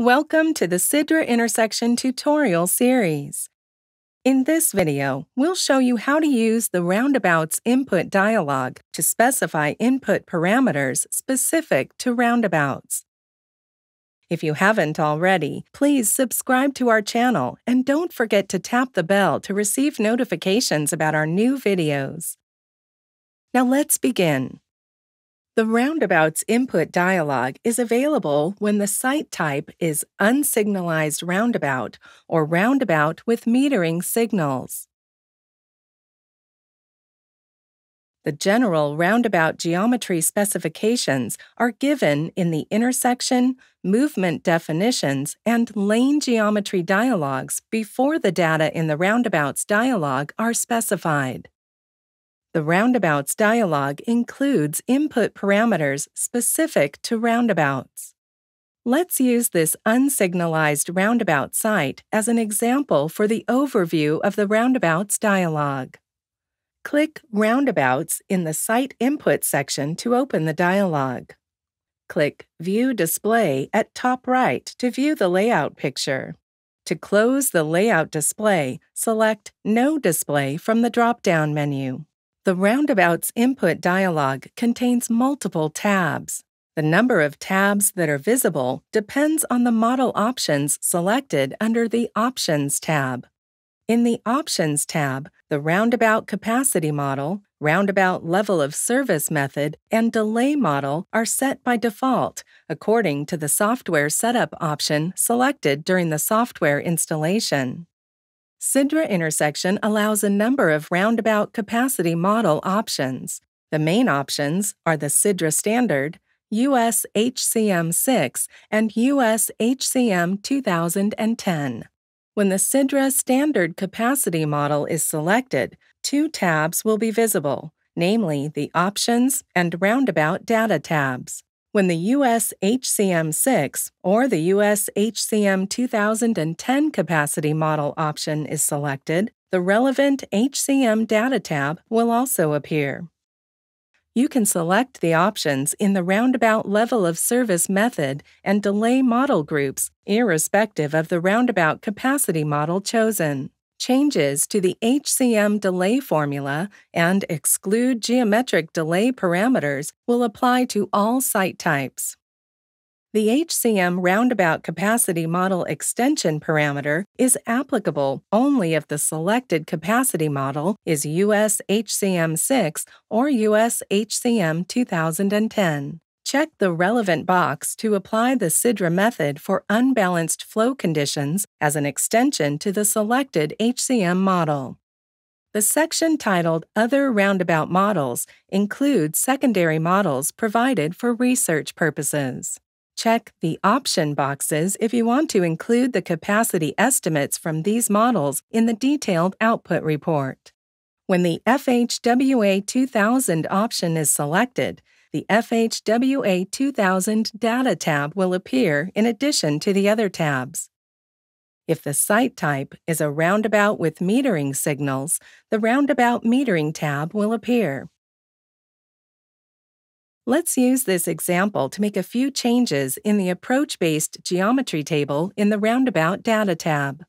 Welcome to the Sidra intersection tutorial series. In this video, we'll show you how to use the roundabout's input dialog to specify input parameters specific to roundabouts. If you haven't already, please subscribe to our channel and don't forget to tap the bell to receive notifications about our new videos. Now let's begin. The roundabout's input dialog is available when the site type is unsignalized roundabout or roundabout with metering signals. The general roundabout geometry specifications are given in the intersection, movement definitions, and lane geometry dialogs before the data in the roundabout's dialog are specified. The roundabouts dialog includes input parameters specific to roundabouts. Let's use this unsignalized roundabout site as an example for the overview of the roundabouts dialog. Click Roundabouts in the Site Input section to open the dialog. Click View Display at top right to view the layout picture. To close the layout display, select No Display from the drop-down menu. The Roundabout's input dialog contains multiple tabs. The number of tabs that are visible depends on the model options selected under the Options tab. In the Options tab, the Roundabout Capacity Model, Roundabout Level of Service Method, and Delay Model are set by default according to the Software Setup option selected during the software installation. Sidra intersection allows a number of roundabout capacity model options. The main options are the Sidra Standard, US HCM 6, and US HCM 2010. When the Sidra Standard Capacity model is selected, two tabs will be visible, namely the Options and Roundabout Data tabs. When the US HCM 6 or the US HCM 2010 capacity model option is selected, the relevant HCM data tab will also appear. You can select the options in the roundabout level of service method and delay model groups, irrespective of the roundabout capacity model chosen. Changes to the HCM delay formula and exclude geometric delay parameters will apply to all site types. The HCM roundabout capacity model extension parameter is applicable only if the selected capacity model is US HCM 6 or US HCM 2010 check the relevant box to apply the Sidra method for unbalanced flow conditions as an extension to the selected HCM model. The section titled Other Roundabout Models includes secondary models provided for research purposes. Check the option boxes if you want to include the capacity estimates from these models in the detailed output report. When the FHWA 2000 option is selected, the FHWA 2000 Data tab will appear in addition to the other tabs. If the site type is a roundabout with metering signals, the Roundabout Metering tab will appear. Let's use this example to make a few changes in the approach-based geometry table in the Roundabout Data tab.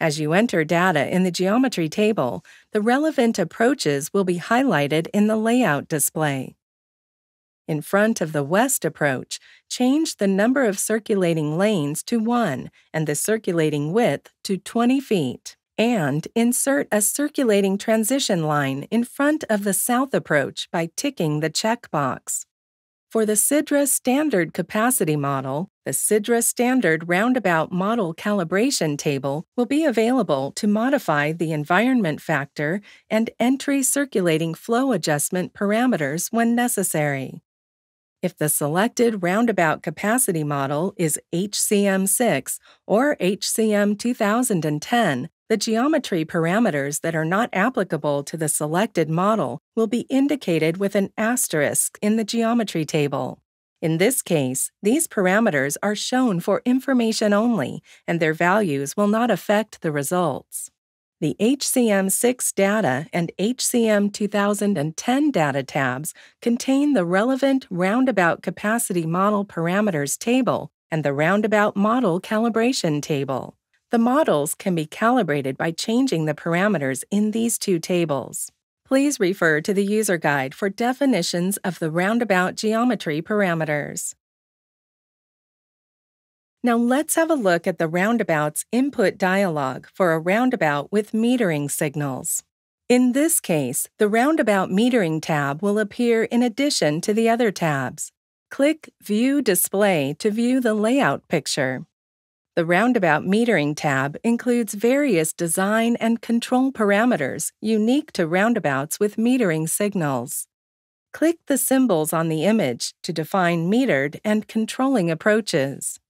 As you enter data in the geometry table, the relevant approaches will be highlighted in the layout display. In front of the west approach, change the number of circulating lanes to 1 and the circulating width to 20 feet. And insert a circulating transition line in front of the south approach by ticking the checkbox. For the Sidra Standard Capacity Model, the Sidra Standard Roundabout Model Calibration Table will be available to modify the environment factor and entry circulating flow adjustment parameters when necessary. If the selected roundabout capacity model is HCM6 or HCM 2010, the geometry parameters that are not applicable to the selected model will be indicated with an asterisk in the geometry table. In this case, these parameters are shown for information only, and their values will not affect the results. The HCM6 data and HCM 2010 data tabs contain the relevant roundabout capacity model parameters table and the roundabout model calibration table. The models can be calibrated by changing the parameters in these two tables. Please refer to the user guide for definitions of the roundabout geometry parameters. Now let's have a look at the roundabout's input dialog for a roundabout with metering signals. In this case, the Roundabout Metering tab will appear in addition to the other tabs. Click View Display to view the layout picture. The Roundabout Metering tab includes various design and control parameters unique to roundabouts with metering signals. Click the symbols on the image to define metered and controlling approaches.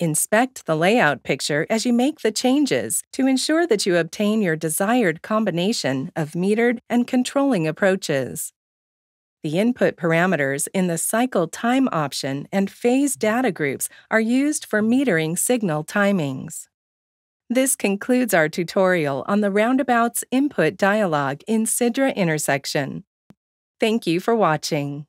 Inspect the layout picture as you make the changes to ensure that you obtain your desired combination of metered and controlling approaches. The input parameters in the cycle time option and phase data groups are used for metering signal timings. This concludes our tutorial on the roundabout's input dialog in Sidra intersection. Thank you for watching.